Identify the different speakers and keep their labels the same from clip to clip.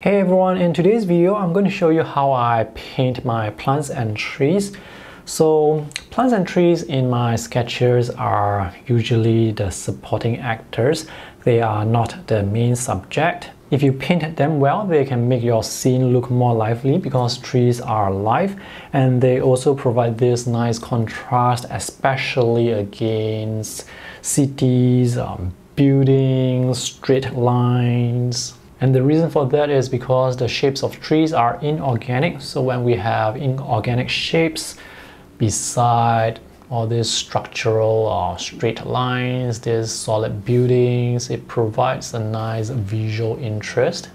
Speaker 1: Hey everyone, in today's video I'm going to show you how I paint my plants and trees. So plants and trees in my sketches are usually the supporting actors. They are not the main subject. If you paint them well, they can make your scene look more lively because trees are alive and they also provide this nice contrast especially against cities, um, buildings, straight lines, and the reason for that is because the shapes of trees are inorganic. So when we have inorganic shapes beside all these structural or uh, straight lines, these solid buildings, it provides a nice visual interest.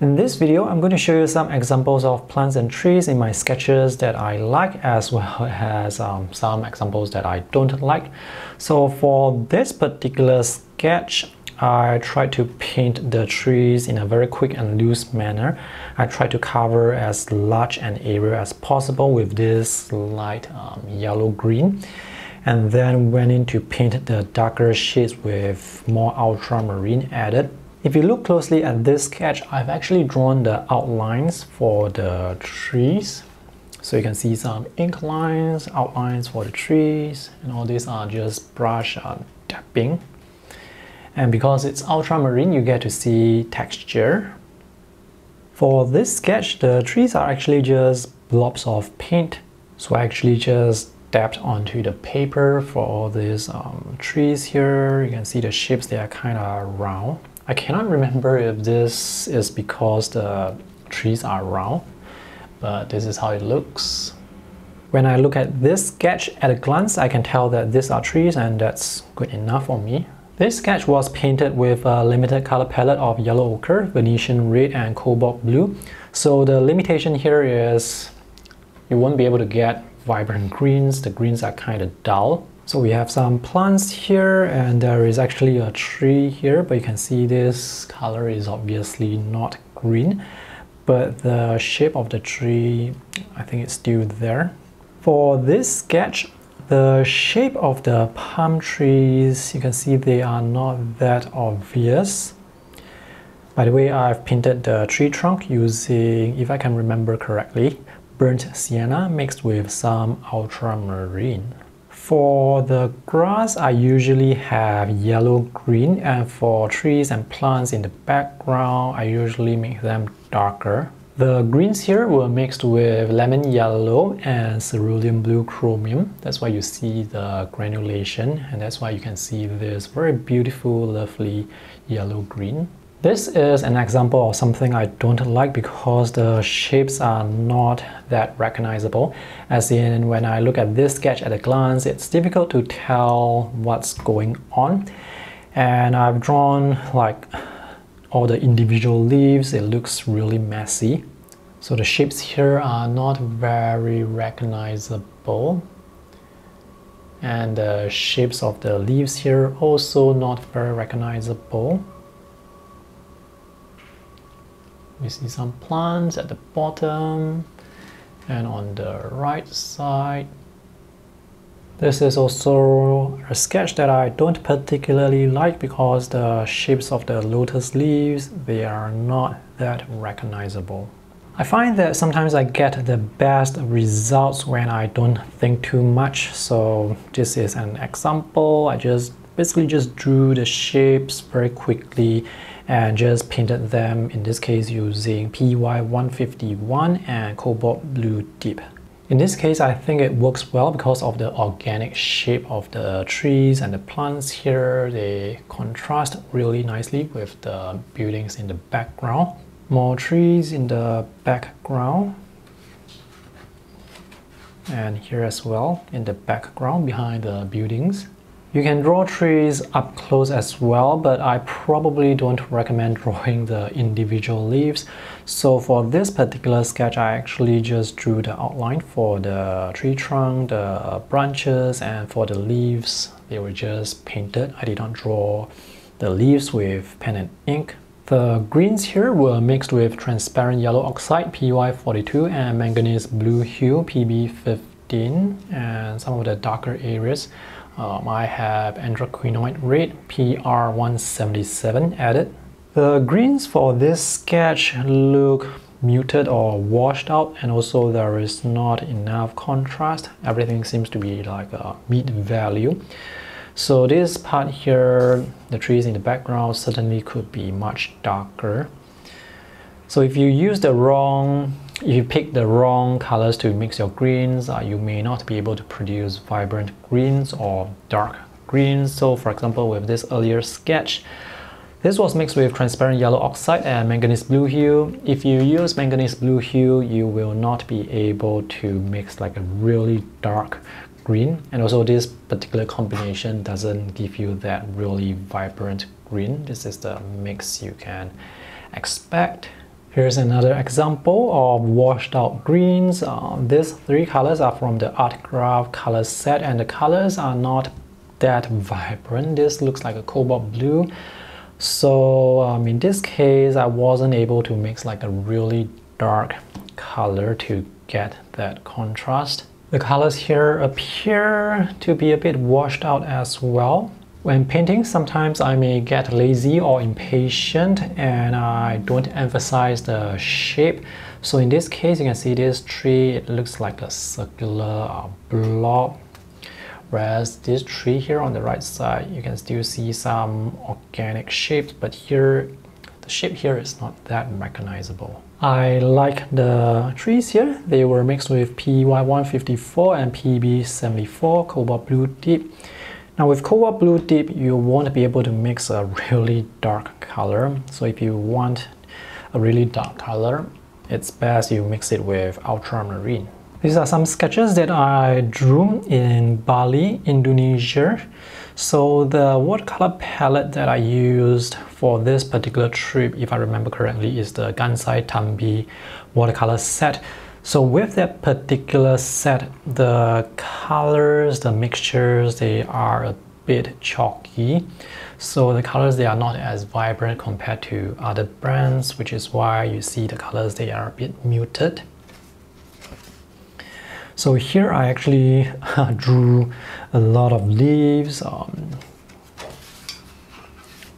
Speaker 1: In this video, I'm going to show you some examples of plants and trees in my sketches that I like as well as um, some examples that I don't like. So for this particular sketch, I try to paint the trees in a very quick and loose manner. I try to cover as large an area as possible with this light um, yellow-green and then went in to paint the darker shades with more ultramarine added. If you look closely at this sketch, I've actually drawn the outlines for the trees. So you can see some ink lines, outlines for the trees, and all these are just brush uh, tapping. And because it's ultramarine, you get to see texture. For this sketch, the trees are actually just blobs of paint. So I actually just dabbed onto the paper for all these um, trees here. You can see the shapes, they are kind of round. I cannot remember if this is because the trees are round, but this is how it looks. When I look at this sketch at a glance, I can tell that these are trees and that's good enough for me. This sketch was painted with a limited color palette of yellow ochre, Venetian red and cobalt blue. So the limitation here is you won't be able to get vibrant greens. The greens are kind of dull. So we have some plants here and there is actually a tree here, but you can see this color is obviously not green, but the shape of the tree, I think it's still there. For this sketch, the shape of the palm trees, you can see they are not that obvious. By the way, I've painted the tree trunk using, if I can remember correctly, burnt sienna mixed with some ultramarine. For the grass, I usually have yellow-green and for trees and plants in the background, I usually make them darker. The greens here were mixed with lemon yellow and cerulean blue chromium. That's why you see the granulation and that's why you can see this very beautiful, lovely yellow green. This is an example of something I don't like because the shapes are not that recognizable. As in, when I look at this sketch at a glance, it's difficult to tell what's going on. And I've drawn like all the individual leaves, it looks really messy. So the shapes here are not very recognizable. And the shapes of the leaves here also not very recognizable. We see some plants at the bottom and on the right side this is also a sketch that I don't particularly like because the shapes of the lotus leaves, they are not that recognizable. I find that sometimes I get the best results when I don't think too much. So this is an example. I just basically just drew the shapes very quickly and just painted them in this case using PY151 and cobalt blue deep. In this case, I think it works well because of the organic shape of the trees and the plants here. They contrast really nicely with the buildings in the background. More trees in the background. And here as well in the background behind the buildings. You can draw trees up close as well, but I probably don't recommend drawing the individual leaves. So for this particular sketch, I actually just drew the outline for the tree trunk, the branches, and for the leaves, they were just painted. I did not draw the leaves with pen and ink. The greens here were mixed with transparent yellow oxide PY42 and manganese blue hue PB15 and some of the darker areas um, I have anthraquinone red PR177 added. The greens for this sketch look muted or washed out and also there is not enough contrast. Everything seems to be like a mid value. So this part here, the trees in the background certainly could be much darker. So if you use the wrong, if you pick the wrong colors to mix your greens, uh, you may not be able to produce vibrant greens or dark greens. So for example, with this earlier sketch, this was mixed with transparent yellow oxide and manganese blue hue. If you use manganese blue hue, you will not be able to mix like a really dark green. And also this particular combination doesn't give you that really vibrant green. This is the mix you can expect. Here's another example of washed out greens. Uh, these three colors are from the Artgraf color set and the colors are not that vibrant. This looks like a cobalt blue so um, in this case, I wasn't able to mix like a really dark color to get that contrast. The colors here appear to be a bit washed out as well. When painting, sometimes I may get lazy or impatient and I don't emphasize the shape. So in this case, you can see this tree, it looks like a circular blob Whereas this tree here on the right side, you can still see some organic shapes, but here, the shape here is not that recognizable. I like the trees here. They were mixed with PY154 and PB74 cobalt blue deep. Now with cobalt blue deep, you won't be able to mix a really dark color. So if you want a really dark color, it's best you mix it with ultramarine. These are some sketches that I drew in Bali, Indonesia. So the watercolor palette that I used for this particular trip, if I remember correctly, is the Gansai Tambi watercolor set. So with that particular set, the colors, the mixtures, they are a bit chalky. So the colors, they are not as vibrant compared to other brands, which is why you see the colors, they are a bit muted. So here I actually drew a lot of leaves. Um,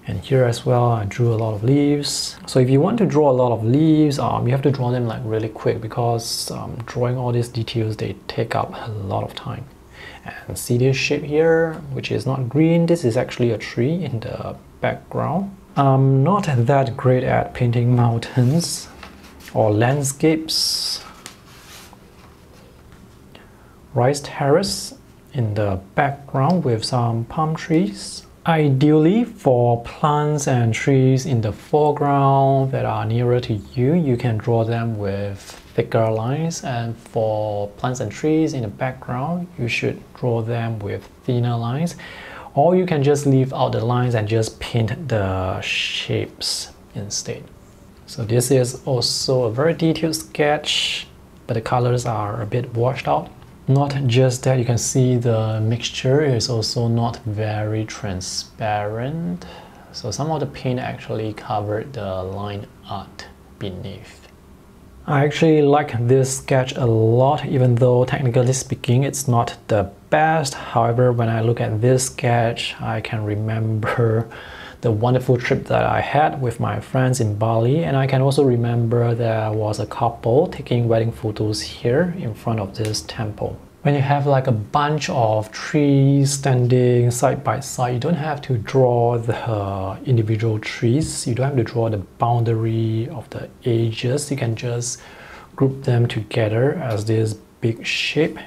Speaker 1: and here as well, I drew a lot of leaves. So if you want to draw a lot of leaves, um, you have to draw them like really quick because um, drawing all these details, they take up a lot of time. And see this shape here, which is not green. This is actually a tree in the background. I'm not that great at painting mountains or landscapes rice terrace in the background with some palm trees. Ideally, for plants and trees in the foreground that are nearer to you, you can draw them with thicker lines and for plants and trees in the background, you should draw them with thinner lines or you can just leave out the lines and just paint the shapes instead. So this is also a very detailed sketch, but the colors are a bit washed out. Not just that, you can see the mixture is also not very transparent. So some of the paint actually covered the line art beneath. I actually like this sketch a lot, even though technically speaking, it's not the best. However, when I look at this sketch, I can remember the wonderful trip that I had with my friends in Bali and I can also remember there was a couple taking wedding photos here in front of this temple. When you have like a bunch of trees standing side by side, you don't have to draw the individual trees. You don't have to draw the boundary of the edges. You can just group them together as this big shape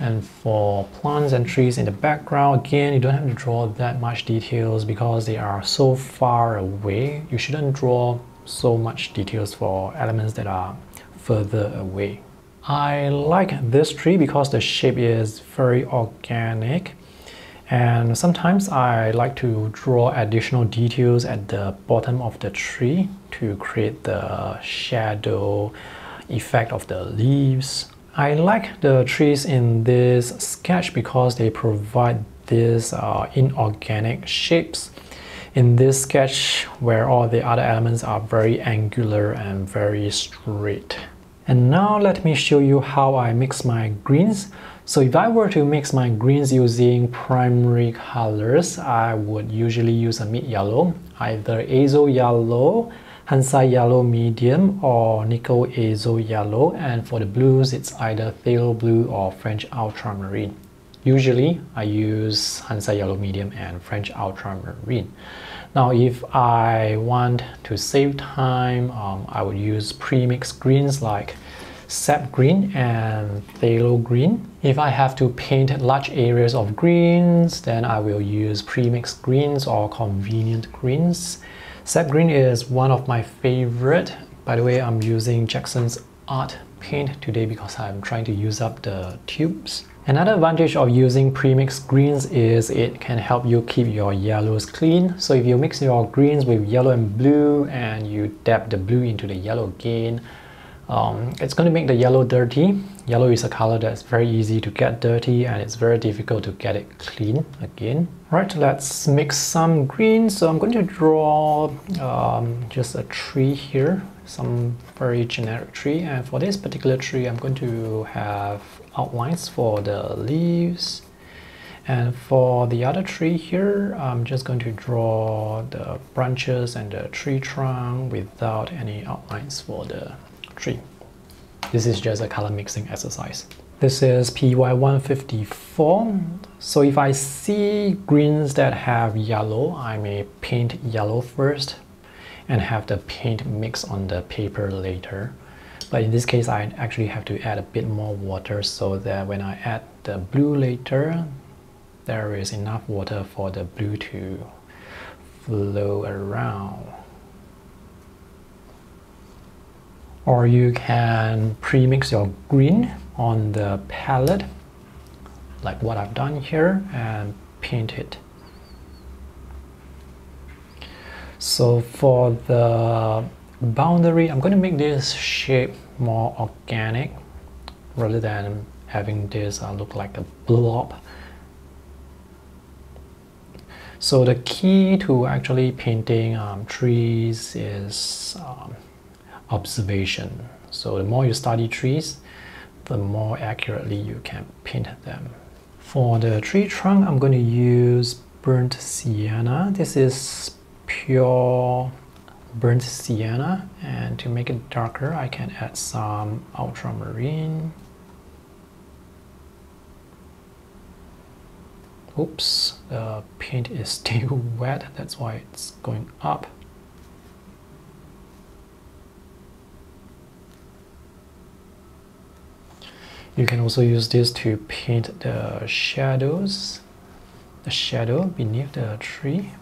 Speaker 1: and for plants and trees in the background, again, you don't have to draw that much details because they are so far away. You shouldn't draw so much details for elements that are further away. I like this tree because the shape is very organic and sometimes I like to draw additional details at the bottom of the tree to create the shadow effect of the leaves I like the trees in this sketch because they provide these uh, inorganic shapes in this sketch where all the other elements are very angular and very straight. And now let me show you how I mix my greens. So if I were to mix my greens using primary colors, I would usually use a mid yellow, either azo yellow, Hansa yellow medium or nickel azo yellow and for the blues it's either phthalo blue or French ultramarine. Usually I use Hansa yellow medium and French ultramarine. Now if I want to save time, um, I would use pre-mixed greens like sap green and phthalo green. If I have to paint large areas of greens, then I will use pre-mixed greens or convenient greens. Sap green is one of my favorite. By the way, I'm using Jackson's Art paint today because I'm trying to use up the tubes. Another advantage of using premixed greens is it can help you keep your yellows clean. So if you mix your greens with yellow and blue and you dab the blue into the yellow again, um, it's going to make the yellow dirty. Yellow is a color that's very easy to get dirty and it's very difficult to get it clean again. Right, let's mix some green. So I'm going to draw um, just a tree here, some very generic tree. And for this particular tree, I'm going to have outlines for the leaves. And for the other tree here, I'm just going to draw the branches and the tree trunk without any outlines for the tree. This is just a color mixing exercise. This is PY154. So if I see greens that have yellow, I may paint yellow first and have the paint mix on the paper later. But in this case, I actually have to add a bit more water so that when I add the blue later, there is enough water for the blue to flow around. Or you can pre-mix your green on the palette like what I've done here and paint it. So for the boundary, I'm going to make this shape more organic rather than having this uh, look like a blob. So the key to actually painting um, trees is um, observation. So the more you study trees, the more accurately you can paint them. For the tree trunk, I'm going to use burnt sienna. This is pure burnt sienna and to make it darker I can add some ultramarine. Oops, the paint is still wet, that's why it's going up. You can also use this to paint the shadows, the shadow beneath the tree.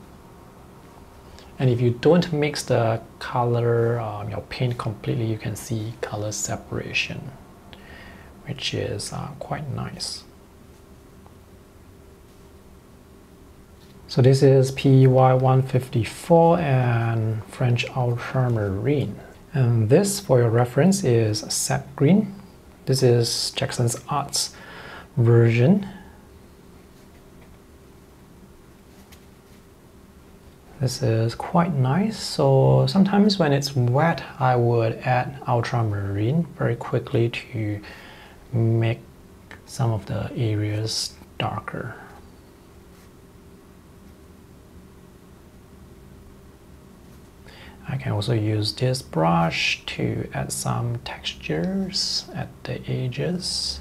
Speaker 1: And if you don't mix the color, um, your paint completely, you can see color separation, which is uh, quite nice. So this is PY154 and French Ultramarine. And this, for your reference, is sap green this is Jackson's Arts version. This is quite nice. So sometimes when it's wet, I would add ultramarine very quickly to make some of the areas darker. I can also use this brush to add some textures at the edges.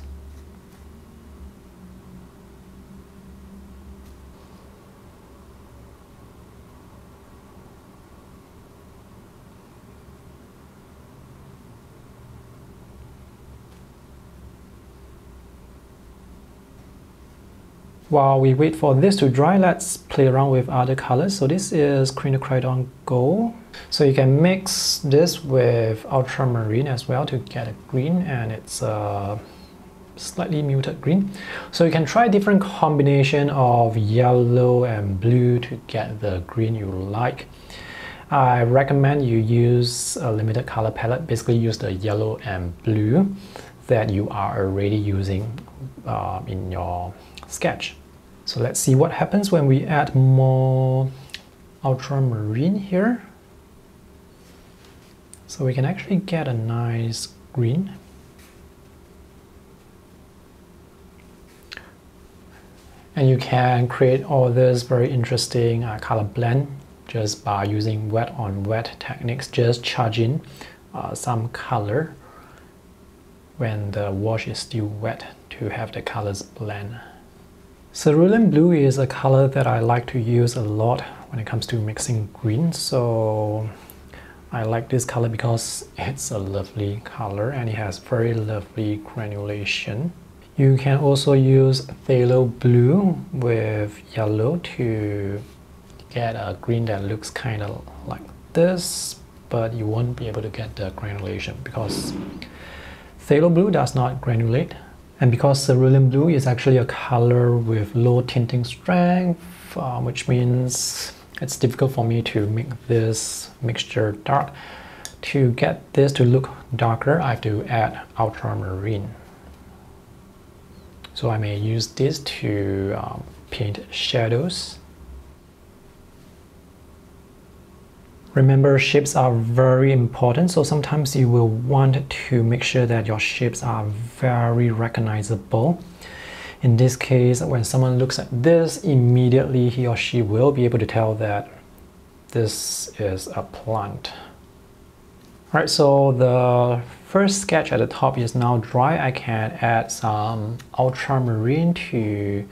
Speaker 1: While we wait for this to dry, let's play around with other colors. So this is Quinacridone Gold. So you can mix this with ultramarine as well to get a green and it's a slightly muted green. So you can try different combination of yellow and blue to get the green you like. I recommend you use a limited color palette, basically use the yellow and blue that you are already using uh, in your sketch. So let's see what happens when we add more ultramarine here. So we can actually get a nice green. And you can create all this very interesting uh, color blend just by using wet on wet techniques, just charging uh, some color when the wash is still wet to have the colors blend. Cerulean blue is a color that I like to use a lot when it comes to mixing green. So I like this color because it's a lovely color and it has very lovely granulation. You can also use phthalo blue with yellow to get a green that looks kind of like this, but you won't be able to get the granulation because phthalo blue does not granulate. And because cerulean blue is actually a color with low tinting strength, uh, which means it's difficult for me to make this mixture dark. To get this to look darker, I have to add ultramarine. So I may use this to um, paint shadows. Remember, shapes are very important, so sometimes you will want to make sure that your shapes are very recognizable. In this case, when someone looks at this, immediately he or she will be able to tell that this is a plant. Alright, so the first sketch at the top is now dry. I can add some ultramarine to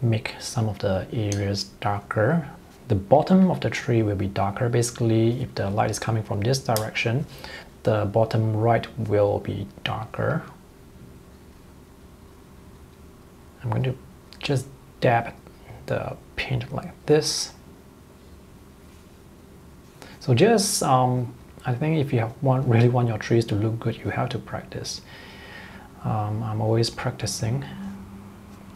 Speaker 1: make some of the areas darker. The bottom of the tree will be darker. Basically, if the light is coming from this direction, the bottom right will be darker I'm going to just dab the paint like this. So just, um, I think if you have want, really want your trees to look good, you have to practice. Um, I'm always practicing.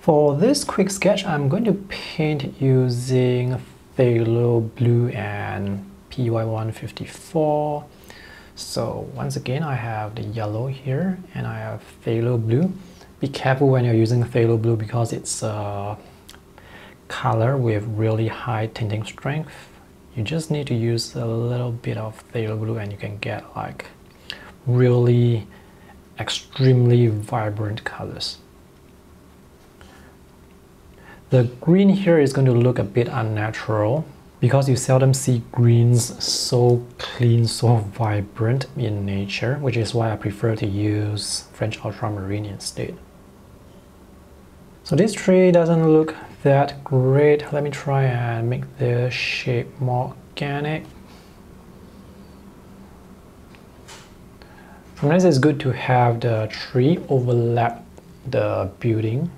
Speaker 1: For this quick sketch, I'm going to paint using Phthalo Blue and PY154. So once again, I have the yellow here and I have Phthalo Blue. Be careful when you're using phthalo blue because it's a color with really high tinting strength. You just need to use a little bit of phthalo blue and you can get like really extremely vibrant colors. The green here is going to look a bit unnatural because you seldom see greens so clean, so vibrant in nature, which is why I prefer to use French ultramarine instead. So this tree doesn't look that great. Let me try and make the shape more organic. Sometimes it's good to have the tree overlap the building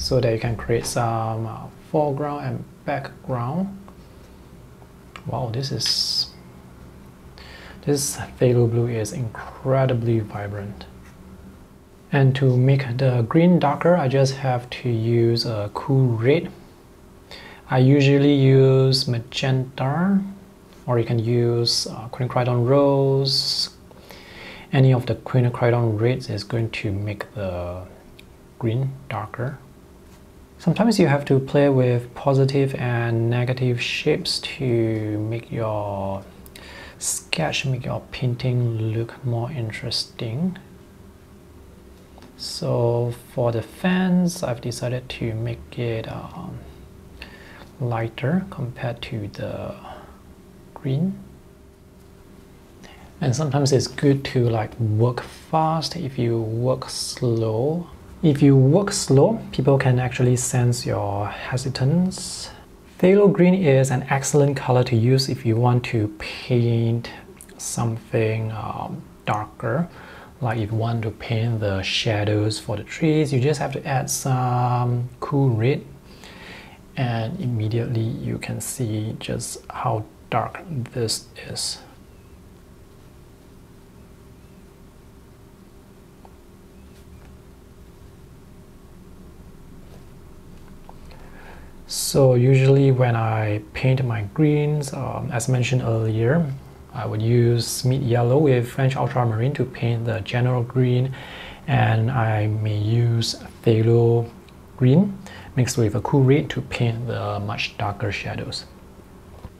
Speaker 1: so that you can create some uh, foreground and background. Wow, this is this phthalo blue is incredibly vibrant. And to make the green darker, I just have to use a cool red. I usually use magenta, or you can use uh, quinacridone rose. Any of the quinacridone reds is going to make the green darker. Sometimes you have to play with positive and negative shapes to make your sketch, make your painting look more interesting. So for the fans, I've decided to make it um, lighter compared to the green. And sometimes it's good to like work fast if you work slow. If you work slow, people can actually sense your hesitance. Phthalo green is an excellent color to use if you want to paint something um, darker. Like if you want to paint the shadows for the trees you just have to add some cool red. And immediately you can see just how dark this is So usually when I paint my greens, um, as mentioned earlier, I would use Smith yellow with French ultramarine to paint the general green and I may use phthalo green mixed with a cool red to paint the much darker shadows.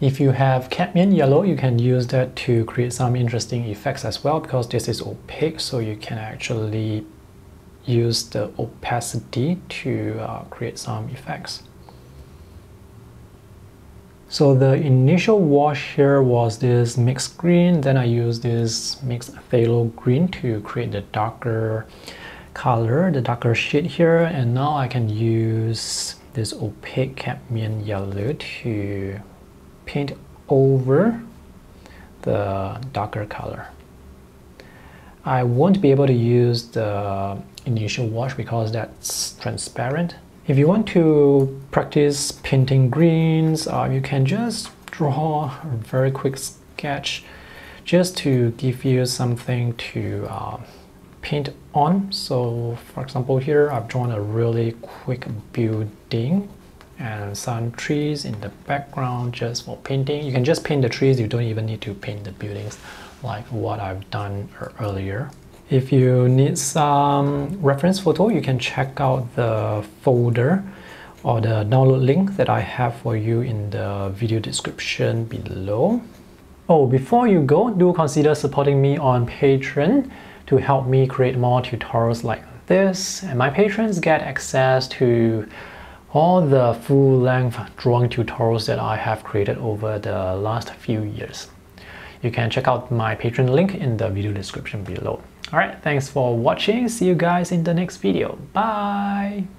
Speaker 1: If you have cadmium yellow, you can use that to create some interesting effects as well because this is opaque so you can actually use the opacity to uh, create some effects. So the initial wash here was this mixed green, then I used this mixed phthalo green to create the darker color, the darker shade here, and now I can use this opaque cadmium yellow to paint over the darker color. I won't be able to use the initial wash because that's transparent. If you want to practice painting greens, uh, you can just draw a very quick sketch just to give you something to uh, paint on. So for example here I've drawn a really quick building and some trees in the background just for painting. You can just paint the trees, you don't even need to paint the buildings like what I've done earlier. If you need some reference photo, you can check out the folder or the download link that I have for you in the video description below. Oh, before you go, do consider supporting me on Patreon to help me create more tutorials like this. And my patrons get access to all the full-length drawing tutorials that I have created over the last few years. You can check out my Patreon link in the video description below. Alright, thanks for watching. See you guys in the next video. Bye!